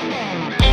Música